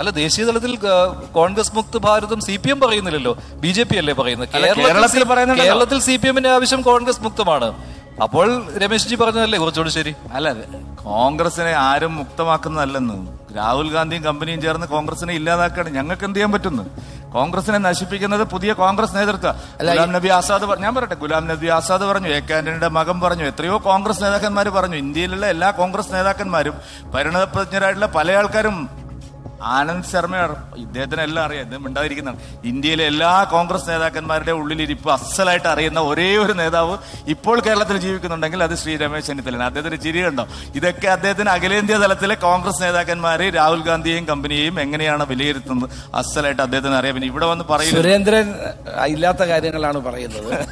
അല്ല ദേശീയ തലത്തിൽ Congress mukt Bharatham C P M പറയുന്നില്ലല്ലോ. B J P അല്ലേ പറയുന്നത്? കേരളത്തിൽ സി പി എമ്മിന്റെ ആവശ്യം കോൺഗ്രസ് മുക്തമാണ്. അപ്പോൾ രമേശ് ജി പറഞ്ഞതല്ലേ? കുറച്ചുകൂടി ശരി. അല്ല കോൺഗ്രസിനെ ആരും മുക്തമാക്കുന്നതല്ലെന്ന്. രാഹുൽ ഗാന്ധിയും കമ്പനിയും ചേർന്ന് കോൺഗ്രസിനെ ഇല്ലാതാക്കാണ്. ഞങ്ങൾക്ക് എന്ത് ചെയ്യാൻ പറ്റുന്നു? കോൺഗ്രസിനെ നശിപ്പിക്കുന്നത് പുതിയ കോൺഗ്രസ് നേതൃത്വം ഗുലാം നബി ആസാദ് ഞാൻ പറയട്ടെ ഗുലാം നബി ആസാദ് പറഞ്ഞു എ ആന്റണിയുടെ മകൻ പറഞ്ഞു എത്രയോ കോൺഗ്രസ് നേതാക്കന്മാർ പറഞ്ഞു. ഇന്ത്യയിലുള്ള എല്ലാ കോൺഗ്രസ് നേതാക്കന്മാരും പരിണതപ്രജ്ഞരായിട്ടുള്ള പല ആൾക്കാരും ആനന്ദ് ശർമ്മ ഇദ്ദേഹത്തിന് എല്ലാം അറിയാം. ഇദ്ദേഹം മിണ്ടാതിരിക്കുന്നതാണ്. ഇന്ത്യയിലെ എല്ലാ കോൺഗ്രസ് നേതാക്കന്മാരുടെ ഉള്ളിലിരിപ്പ് അസലായിട്ട് അറിയുന്ന ഒരേ ഒരു നേതാവ് ഇപ്പോൾ കേരളത്തിൽ ജീവിക്കുന്നുണ്ടെങ്കിൽ അത് ശ്രീ രമേശ് ചെന്നിത്തലാണ് അദ്ദേഹത്തിന് ചിരി കണ്ടോ ഇതൊക്കെ അദ്ദേഹത്തിന് അഖിലേന്ത്യാ തലത്തിലെ കോൺഗ്രസ് നേതാക്കന്മാരെ രാഹുൽ ഗാന്ധിയെയും കമ്പനിയെയും എങ്ങനെയാണ് വിലയിരുത്തുന്നത്? അസലായിട്ട് അദ്ദേഹത്തിന് അറിയാം. പിന്നെ ഇവിടെ വന്ന് പറയുന്നത് സുരേന്ദ്രൻ ഇല്ലാത്ത കാര്യങ്ങളാണ് പറയുന്നത്.